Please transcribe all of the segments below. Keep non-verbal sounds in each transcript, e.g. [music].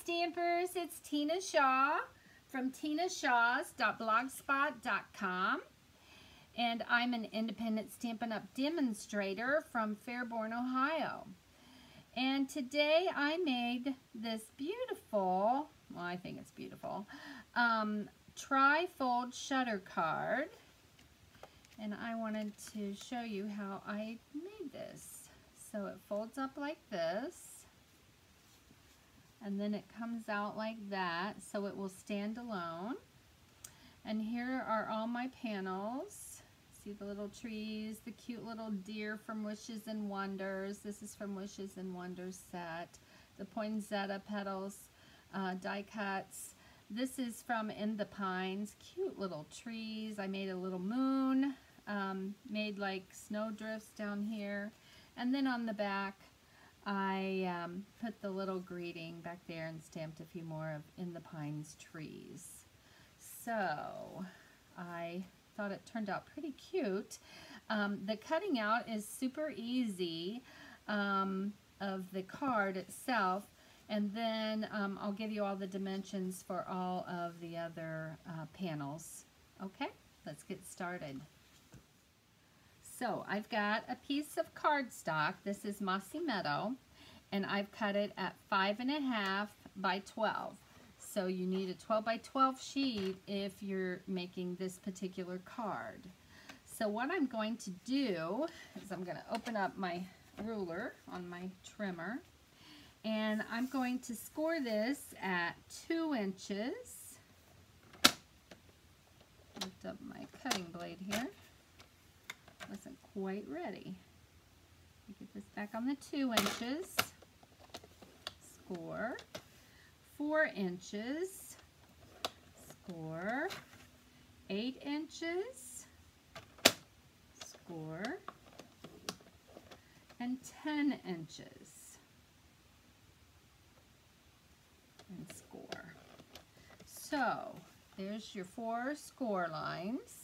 Stampers, it's Tina Shaw from tinashaws.blogspot.com and I'm an independent Stampin' Up! demonstrator from Fairborn, Ohio. And today I made this beautiful, well I think it's beautiful, um, tri-fold shutter card. And I wanted to show you how I made this. So it folds up like this and then it comes out like that so it will stand alone. And here are all my panels. See the little trees the cute little deer from Wishes and Wonders. This is from Wishes and Wonders set. The poinsettia petals uh, die cuts. This is from In the Pines. Cute little trees. I made a little moon um, made like snow drifts down here. And then on the back I um, put the little greeting back there and stamped a few more of In the Pines trees. So I thought it turned out pretty cute. Um, the cutting out is super easy um, of the card itself and then um, I'll give you all the dimensions for all of the other uh, panels. Okay, let's get started. So I've got a piece of cardstock. This is Mossy Meadow, and I've cut it at five and a half by 12. So you need a 12 by 12 sheet if you're making this particular card. So what I'm going to do is I'm going to open up my ruler on my trimmer and I'm going to score this at two inches. Lift up my cutting blade here wasn't quite ready. Get this back on the two inches. Score. Four inches. Score. Eight inches. Score. And 10 inches. And score. So, there's your four score lines.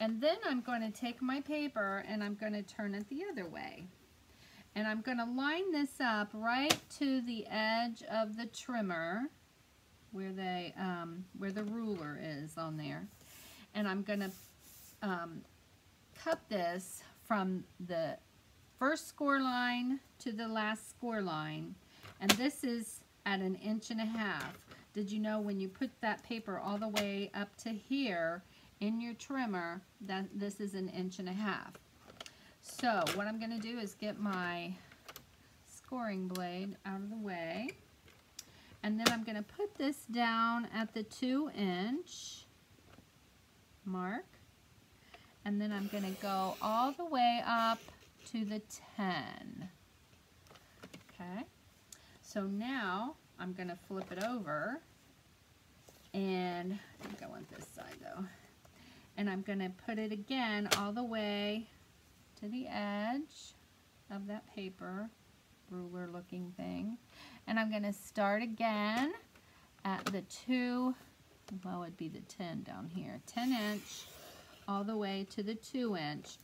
And then I'm going to take my paper and I'm going to turn it the other way. And I'm going to line this up right to the edge of the trimmer where they um, where the ruler is on there. And I'm going to um, cut this from the first score line to the last score line. And this is at an inch and a half. Did you know when you put that paper all the way up to here, in your trimmer, that this is an inch and a half. So what I'm going to do is get my scoring blade out of the way. And then I'm going to put this down at the 2 inch mark. And then I'm going to go all the way up to the 10. Okay. So now I'm going to flip it over. And I think I want this side though and I'm going to put it again all the way to the edge of that paper ruler looking thing. And I'm going to start again at the 2 well it'd be the 10 down here. 10 inch all the way to the 2 inch.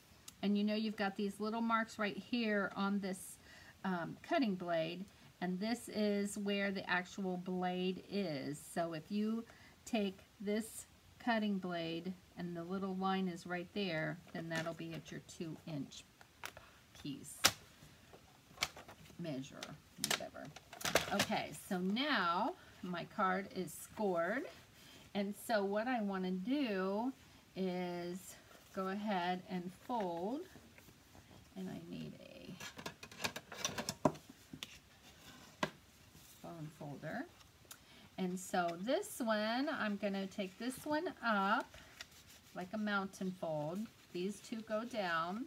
And you know you've got these little marks right here on this um, cutting blade. And this is where the actual blade is. So if you take this cutting blade and the little line is right there, then that'll be at your two inch piece measure, whatever. Okay, so now my card is scored. And so what I want to do is go ahead and fold. And I need a bone folder. And so this one, I'm going to take this one up like a mountain fold. These two go down.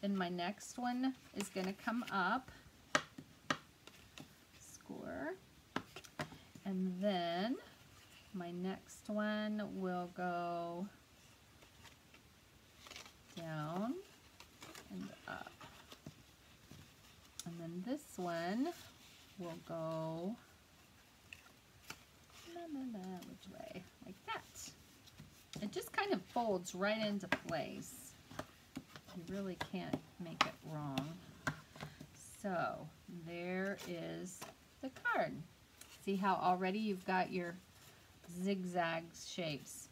Then my next one is going to come up. Score. And then my next one will go down and up. And then this one will go which way? Like that. It just kind of folds right into place. You really can't make it wrong. So there is the card. See how already you've got your zigzag shapes.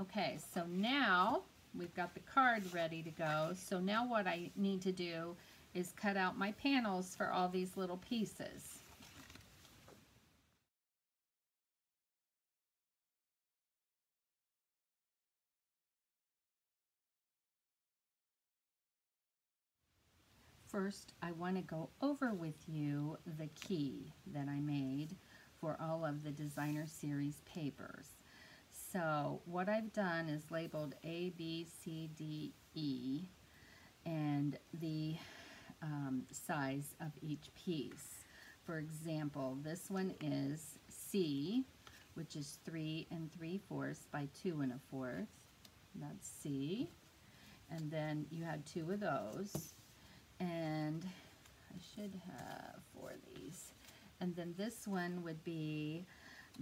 Okay, so now we've got the card ready to go. So now what I need to do is cut out my panels for all these little pieces. First, I want to go over with you the key that I made for all of the designer series papers. So what I've done is labeled A, B, C, D, E and the um, size of each piece. For example, this one is C, which is 3 and 3 fourths by 2 and a fourth. That's C. And then you had two of those. And I should have four of these. And then this one would be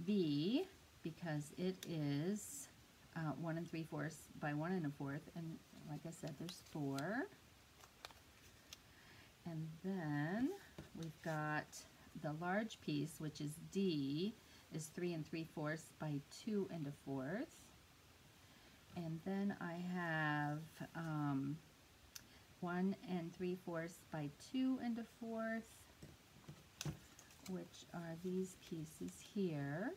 B, because it is uh, 1 and 3 fourths by 1 and a fourth. And like I said, there's four. And then we've got the large piece, which is D, is 3 and 3 fourths by 2 and a fourth. And then I have um, 1 and 3 fourths by 2 and a fourth, which are these pieces here.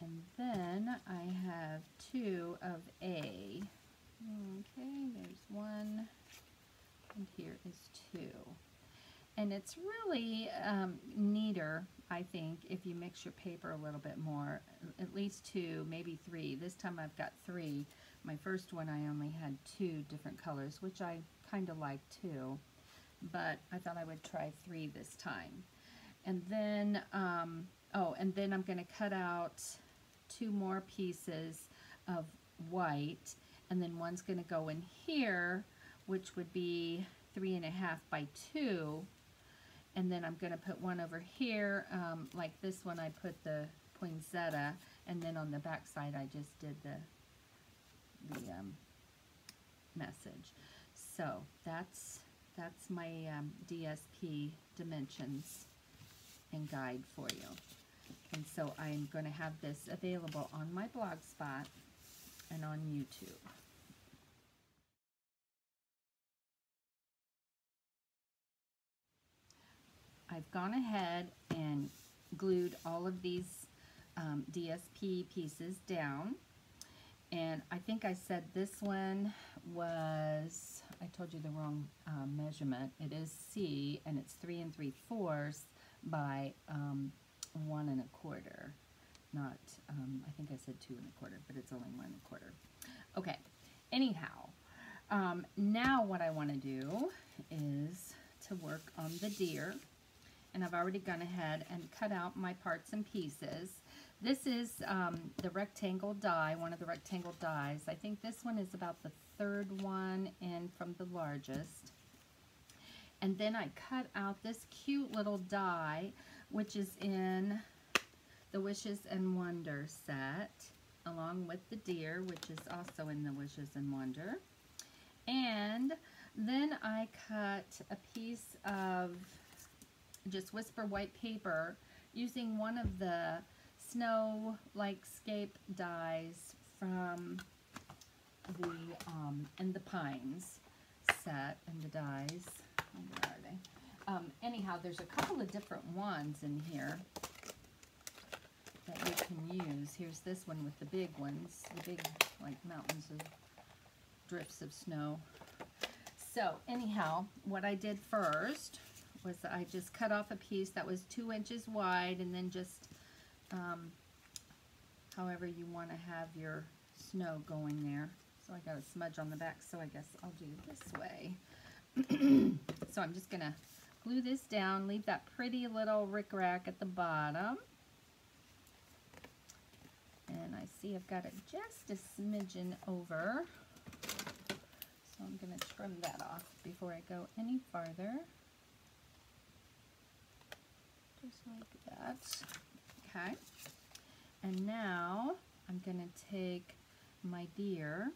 And then I have two of A. Okay, there's one, and here is two. And it's really um, neater, I think, if you mix your paper a little bit more, at least two, maybe three. This time I've got three. My first one I only had two different colors, which I kind of like too. But I thought I would try three this time. And then, um, oh, and then I'm going to cut out two more pieces of white and then one's going to go in here which would be three and a half by two and then I'm going to put one over here um, like this one I put the poinsettia and then on the back side I just did the the um, message so that's that's my um, DSP dimensions and guide for you and so I'm going to have this available on my blog spot and on YouTube. I've gone ahead and glued all of these um, DSP pieces down. And I think I said this one was, I told you the wrong uh, measurement. It is C and it's three and three fourths by um, one and a quarter. Not, um, I think I said two and a quarter, but it's only one and a quarter. Okay, anyhow, um, now what I want to do is to work on the deer. And I've already gone ahead and cut out my parts and pieces. This is um, the rectangle die, one of the rectangle dies. I think this one is about the third one in from the largest. And then I cut out this cute little die which is in the Wishes and Wonder set, along with the deer, which is also in the Wishes and Wonder. And then I cut a piece of just Whisper White paper using one of the snow-like scape dies from the um, In the Pines set and the dies. Where are they? Um, anyhow, there's a couple of different ones in here that you can use. Here's this one with the big ones, the big like mountains of drifts of snow. So anyhow, what I did first was I just cut off a piece that was two inches wide and then just um, however you want to have your snow going there. So I got a smudge on the back, so I guess I'll do this way. [clears throat] so I'm just going to glue this down, leave that pretty little rickrack at the bottom. And I see I've got it just a smidgen over. So I'm going to trim that off before I go any farther. Just like that. Okay. And now I'm going to take my deer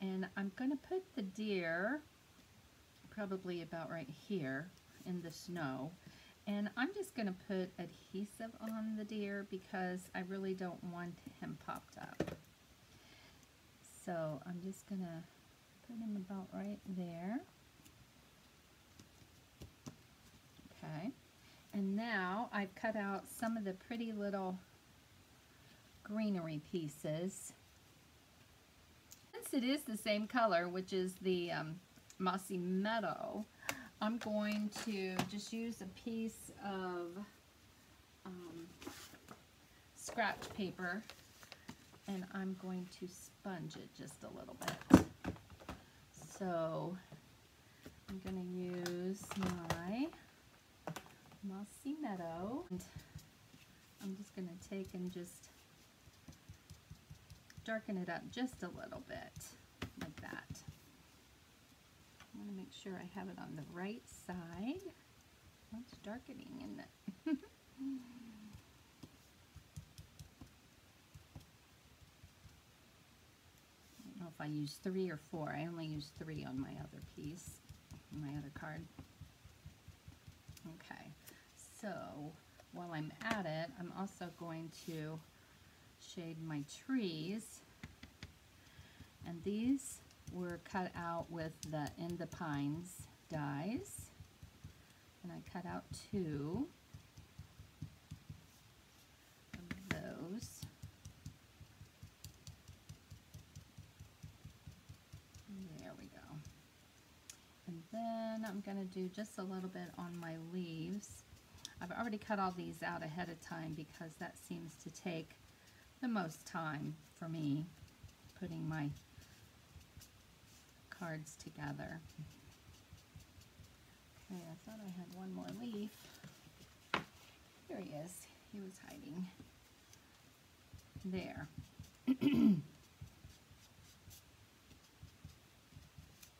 and I'm going to put the deer probably about right here in the snow. And I'm just going to put adhesive on the deer because I really don't want him popped up. So I'm just going to put him about right there. Okay. And now I've cut out some of the pretty little greenery pieces. Since it is the same color, which is the um, mossy meadow, I'm going to just use a piece of um, scratch paper and I'm going to sponge it just a little bit. So I'm going to use my Mossy Meadow. And I'm just going to take and just darken it up just a little bit, like that. I want to make sure I have it on the right side. It's darkening, isn't it? [laughs] If I use three or four. I only use three on my other piece, my other card. Okay, so while I'm at it, I'm also going to shade my trees. And these were cut out with the In the Pines dies. And I cut out two of those. There we go. And then I'm going to do just a little bit on my leaves. I've already cut all these out ahead of time because that seems to take the most time for me putting my cards together. Okay, I thought I had one more leaf. There he is. He was hiding. There. [clears throat]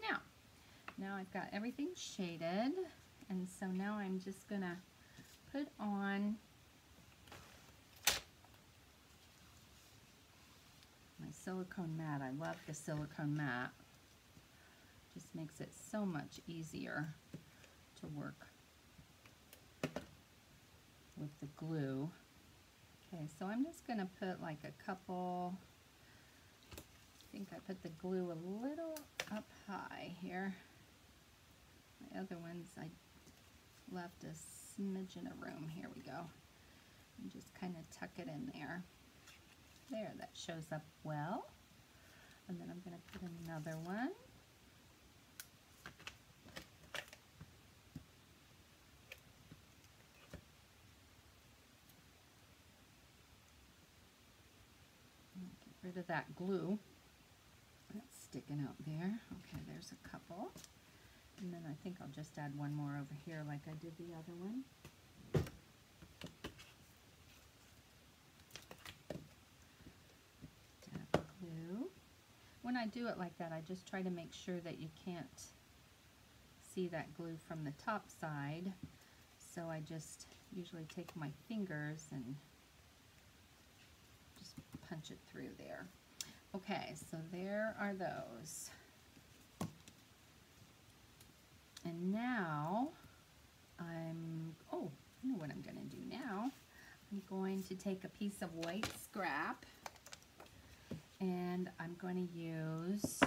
now, now I've got everything shaded, and so now I'm just going to put on my silicone mat. I love the silicone mat. Just makes it so much easier to work with the glue. Okay, so I'm just going to put like a couple, I think I put the glue a little up high here. My other ones I left a smidgen of room. Here we go. And just kind of tuck it in there. There, that shows up well. And then I'm going to put another one. Get rid of that glue that's sticking out there. Okay, there's a couple. And then I think I'll just add one more over here like I did the other one. glue. When I do it like that, I just try to make sure that you can't see that glue from the top side. So I just usually take my fingers and just punch it through there. Okay, so there are those. And now I'm, oh, I know what I'm going to do now. I'm going to take a piece of white scrap and I'm going to use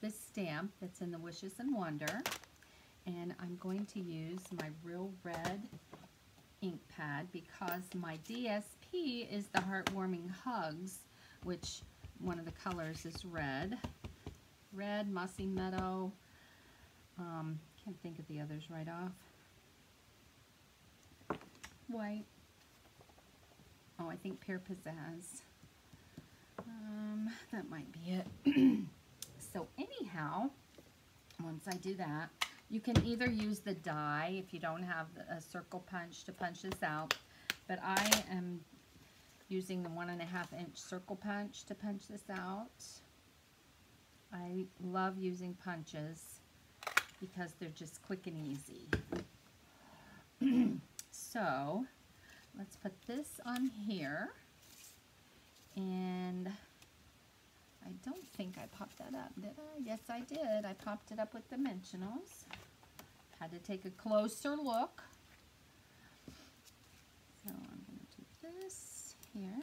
this stamp that's in the Wishes and Wonder and I'm going to use my real red ink pad because my DSP is the Heartwarming Hugs which one of the colors is red. Red, Mossy Meadow, um, can't think of the others right off. White. Oh, I think Pear Pizzazz. Um, that might be it. [clears throat] so anyhow, once I do that, you can either use the die if you don't have a circle punch to punch this out, but I am using the one and a half inch circle punch to punch this out. I love using punches because they're just quick and easy. [clears throat] so let's put this on here. And I don't think I popped that up, did I? Yes, I did. I popped it up with dimensionals. Had to take a closer look. So I'm going to do this here.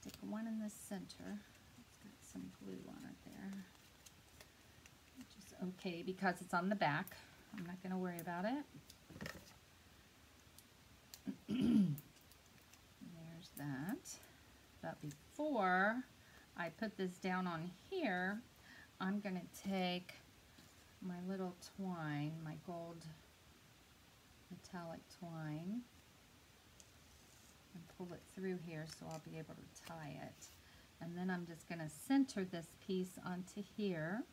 Stick one in the center. It's got some glue on it there. Okay because it's on the back. I'm not going to worry about it. [clears throat] There's that. But before I put this down on here, I'm going to take my little twine, my gold metallic twine, and pull it through here so I'll be able to tie it. And then I'm just going to center this piece onto here.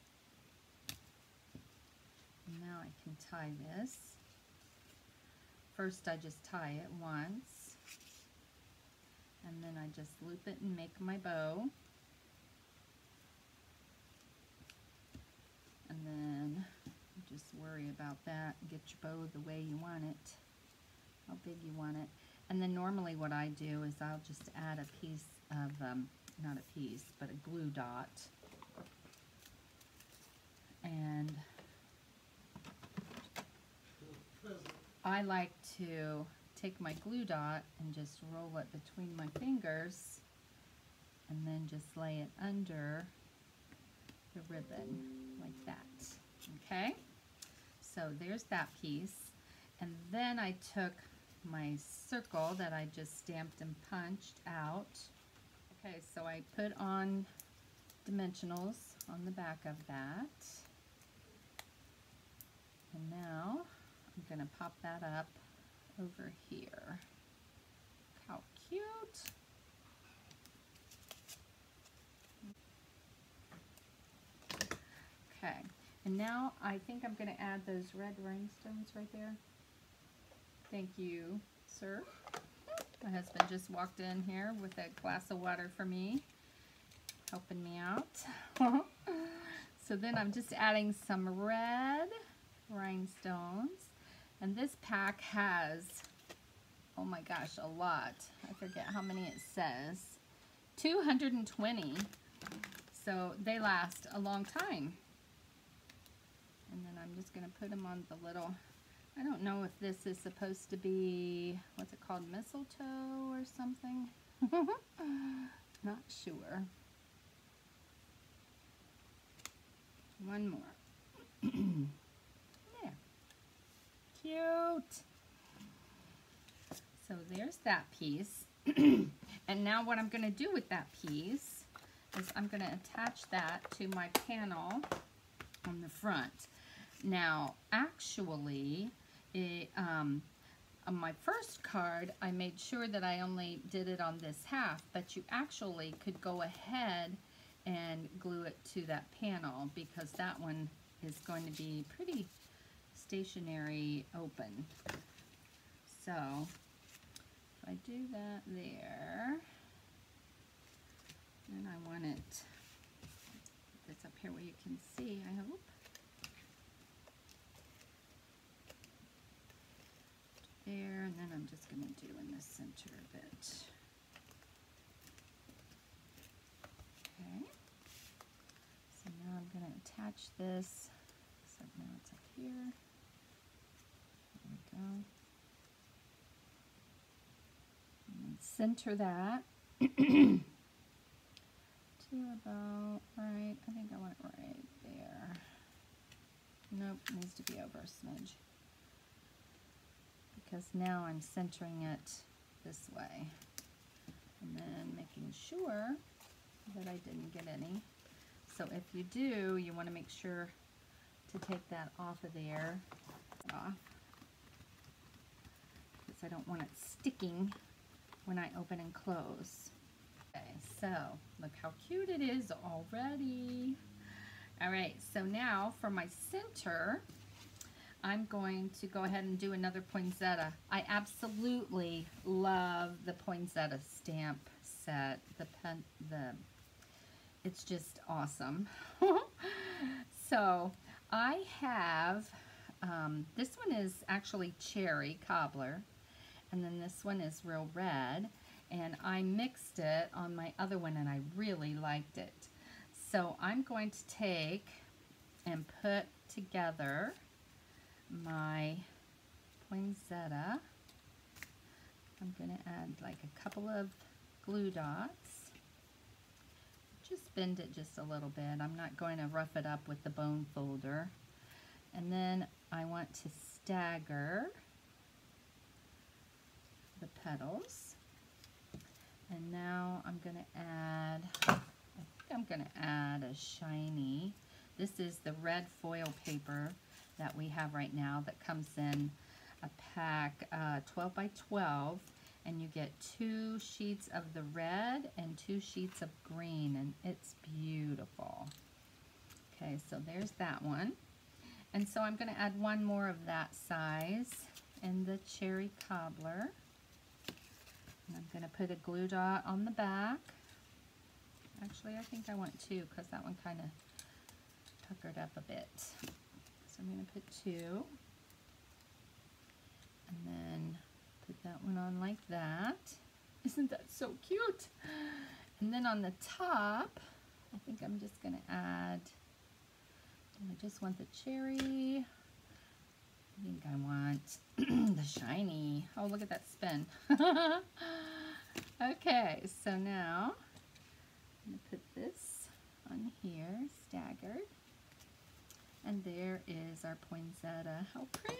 Now I can tie this. First I just tie it once and then I just loop it and make my bow. And then just worry about that. Get your bow the way you want it, how big you want it. And then normally what I do is I'll just add a piece of, um, not a piece, but a glue dot. And I like to take my glue dot and just roll it between my fingers and then just lay it under the ribbon like that. Okay, so there's that piece. And then I took my circle that I just stamped and punched out. Okay, so I put on dimensionals on the back of that. And now I'm going to pop that up over here. How cute. Okay, and now I think I'm going to add those red rhinestones right there. Thank you, sir. My husband just walked in here with a glass of water for me, helping me out. [laughs] so then I'm just adding some red rhinestones. And this pack has, oh my gosh, a lot. I forget how many it says. 220. So they last a long time. And then I'm just going to put them on the little, I don't know if this is supposed to be, what's it called, mistletoe or something? [laughs] Not sure. One more. [clears throat] cute. So there's that piece. [clears throat] and now what I'm going to do with that piece is I'm going to attach that to my panel on the front. Now, actually, it, um, on my first card, I made sure that I only did it on this half, but you actually could go ahead and glue it to that panel because that one is going to be pretty stationary open. So if I do that there, and I want it, this up here where you can see, I hope. There, and then I'm just going to do in the center a bit. Okay. So now I'm going to attach this, so now it's up here go. And center that [clears throat] to about right, I think I want it right there. Nope, needs to be over a smidge. Because now I'm centering it this way. And then making sure that I didn't get any. So if you do, you want to make sure to take that off of there. Off. I don't want it sticking when I open and close. Okay, so look how cute it is already. All right, so now for my center, I'm going to go ahead and do another poinsettia. I absolutely love the poinsettia stamp set. The pen, the, it's just awesome. [laughs] so I have, um, this one is actually cherry cobbler and then this one is real red and I mixed it on my other one and I really liked it. So I'm going to take and put together my poinsettia. I'm going to add like a couple of glue dots. Just bend it just a little bit. I'm not going to rough it up with the bone folder. And then I want to stagger the petals. And now I'm going to add, I think I'm going to add a shiny, this is the red foil paper that we have right now that comes in a pack uh, 12 by 12 and you get two sheets of the red and two sheets of green and it's beautiful. Okay, so there's that one. And so I'm going to add one more of that size in the cherry cobbler. I'm going to put a glue dot on the back. Actually, I think I want two because that one kind of puckered up a bit. So I'm going to put two. And then put that one on like that. [laughs] Isn't that so cute? And then on the top, I think I'm just going to add, I just want the cherry. I think I want [clears throat] the shiny. Oh, look at that spin. [laughs] okay, so now I'm going to put this on here, staggered. And there is our poinsettia. How pretty!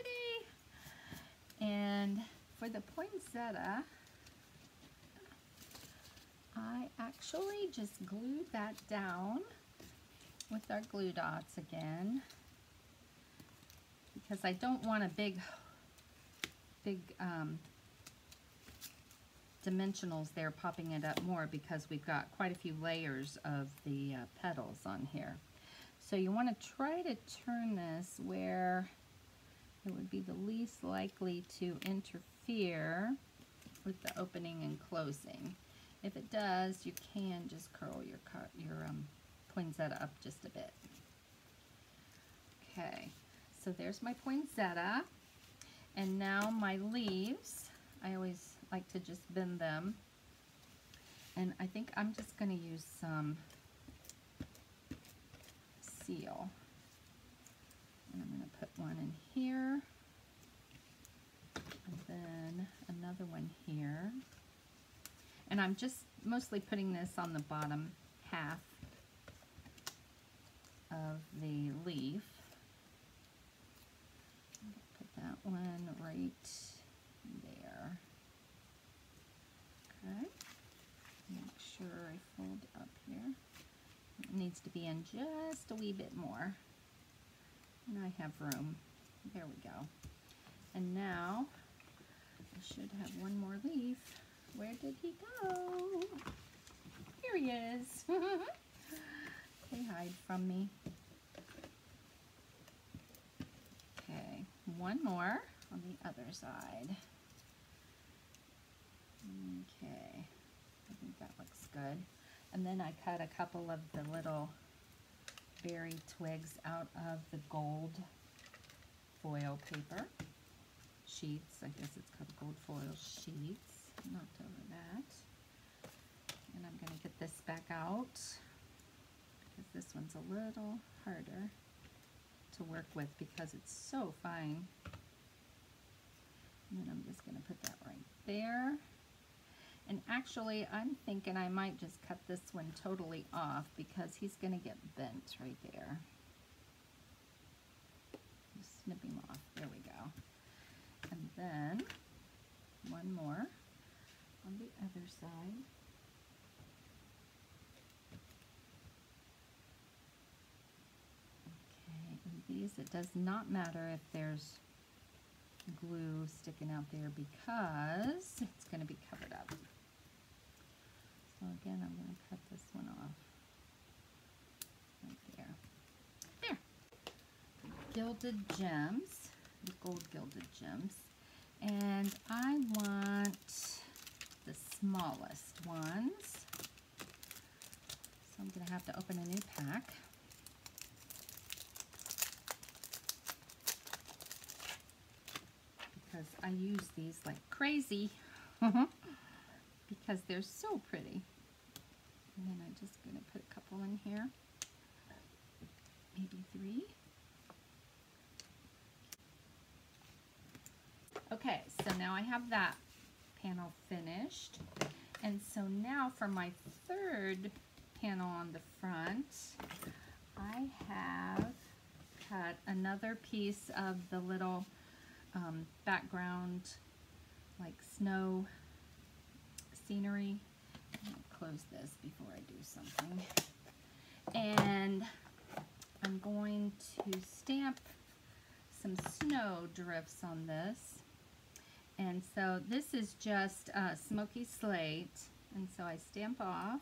And for the poinsettia, I actually just glued that down with our glue dots again because I don't want a big, big um, dimensionals there popping it up more because we've got quite a few layers of the uh, petals on here. So you want to try to turn this where it would be the least likely to interfere with the opening and closing. If it does, you can just curl your, your um, poinsettia up just a bit. Okay, so there's my poinsettia. And now my leaves, I always like to just bend them. And I think I'm just going to use some seal. And I'm going to put one in here. And then another one here. And I'm just mostly putting this on the bottom half of the leaf. Put that one right there. Okay. Make sure I fold up here. It needs to be in just a wee bit more. And I have room. There we go. And now I should have one more leaf. Where did he go? Here he is. [laughs] they hide from me. Okay, one more on the other side. Okay, I think that looks good. And then I cut a couple of the little berry twigs out of the gold foil paper sheets. I guess it's called gold foil sheets. Knocked over that. And I'm going to get this back out because this one's a little harder to work with because it's so fine. And then I'm just going to put that right there. And actually, I'm thinking I might just cut this one totally off because he's going to get bent right there. Just snip him off. There we go. And then one more on the other side. Okay, and these, it does not matter if there's glue sticking out there because it's going to be covered up. So again, I'm going to cut this one off. Right there. There. Gilded gems, the gold gilded gems. And I want the smallest ones. So I'm going to have to open a new pack. Because I use these like crazy. Mm-hmm. because they're so pretty. And then I'm just going to put a couple in here. Maybe three. Okay, so now I have that panel finished. And so now for my third panel on the front, I have cut another piece of the little um, background, like snow scenery. close this before I do something. And I'm going to stamp some snow drifts on this. And so this is just smoky slate. And so I stamp off.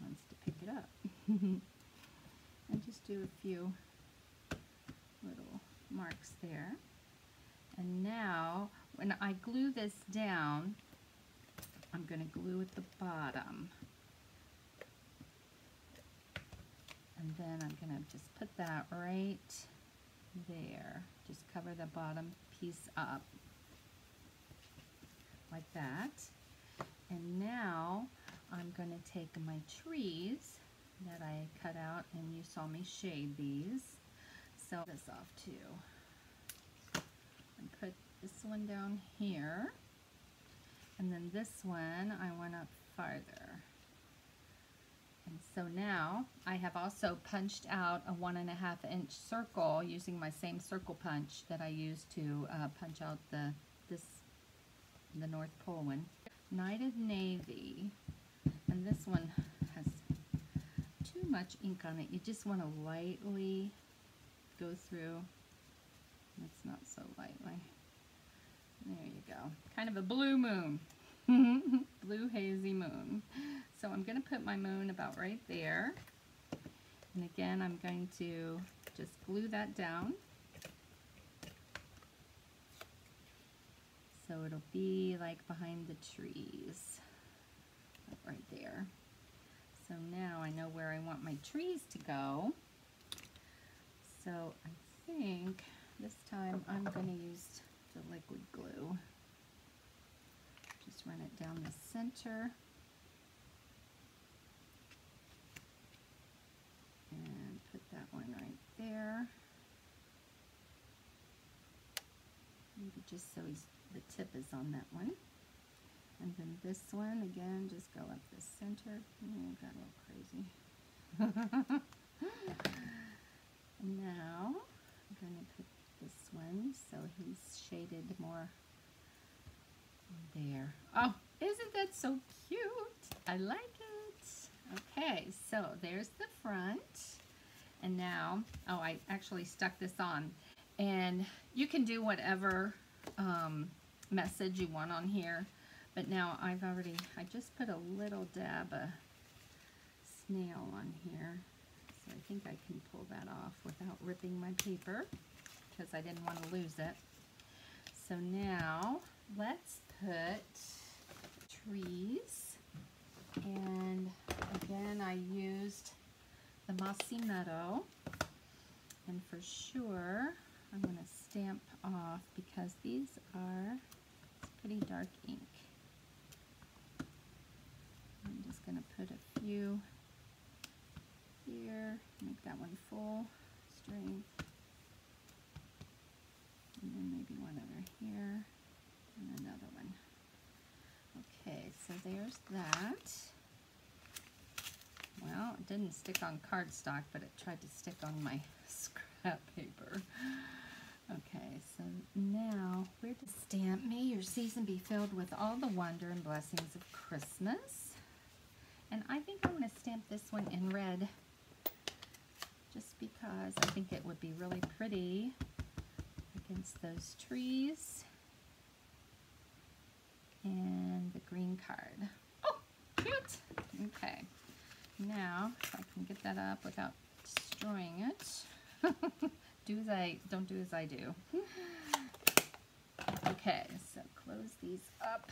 Wants to pick it up. [laughs] and just do a few marks there. And now when I glue this down, I'm going to glue at the bottom. And then I'm going to just put that right there. Just cover the bottom piece up like that. And now I'm going to take my trees that I cut out and you saw me shade these. So this off too. And put this one down here. And then this one I went up farther. And so now I have also punched out a one and a half inch circle using my same circle punch that I used to uh, punch out the this the North Pole one. Night of Navy, and this one has too much ink on it. You just want to lightly go through. It's not so lightly. There you go. Kind of a blue moon. [laughs] blue hazy moon. So I'm going to put my moon about right there. And again, I'm going to just glue that down. So it'll be like behind the trees, right there. So now I know where I want my trees to go. So I think this time I'm going to use the liquid glue. Just run it down the center. and put that one right there. Maybe just so the tip is on that one. And then this one, again, just go up the center. Oh, got a little crazy. [laughs] now, I'm going to put this one so he's shaded more there. Oh, isn't that so cute? I like it. Okay, so there's the front. And now, oh, I actually stuck this on. And you can do whatever um, message you want on here. But now I've already, I just put a little dab of snail on here. So I think I can pull that off without ripping my paper because I didn't want to lose it. So now let's put trees and again, I used the Mossy Meadow. And for sure, I'm going to stamp off because these are pretty dark ink. I'm just going to put a few here, make that one full strength. And then maybe one over here and another one. Okay, so there's that. Well, it didn't stick on cardstock, but it tried to stick on my [laughs] scrap paper. Okay, so now we're to stamp May your season be filled with all the wonder and blessings of Christmas. And I think I'm going to stamp this one in red just because I think it would be really pretty against those trees and the green card. Oh, cute. Okay. Now, if I can get that up without destroying it. [laughs] do as I, don't do as I do. [laughs] Okay, so close these up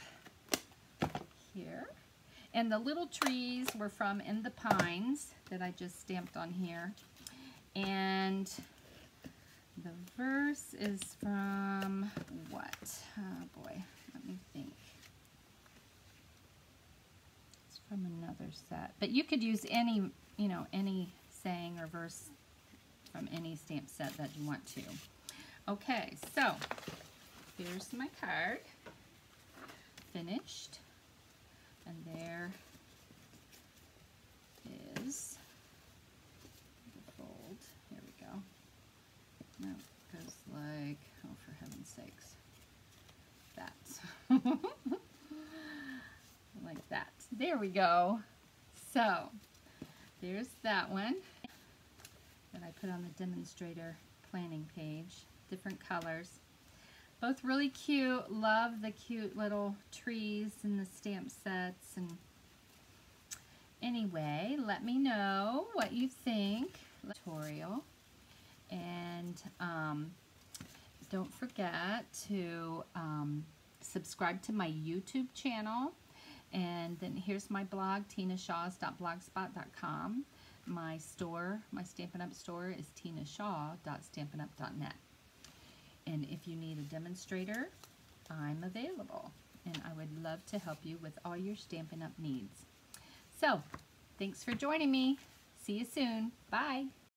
here. And the little trees were from In the Pines that I just stamped on here. And the verse is from what? Oh boy, let me think It's from another set. But you could use any you know, any saying or verse from any stamp set that you want to. Okay, so here's my card. Finished. And there is the fold. Here we go. No, goes like, oh, for heaven's sakes. That. [laughs] like that. There we go. So, there's that one that I put on the demonstrator planning page. Different colors. Both really cute. Love the cute little trees and the stamp sets. And Anyway, let me know what you think. Tutorial. And um, don't forget to um, subscribe to my YouTube channel. And then here's my blog, tinashaws.blogspot.com. My store, my Stampin' Up! store is tinashaw.stampinup.net. And if you need a demonstrator, I'm available. And I would love to help you with all your Stampin' Up! needs. So, thanks for joining me. See you soon. Bye.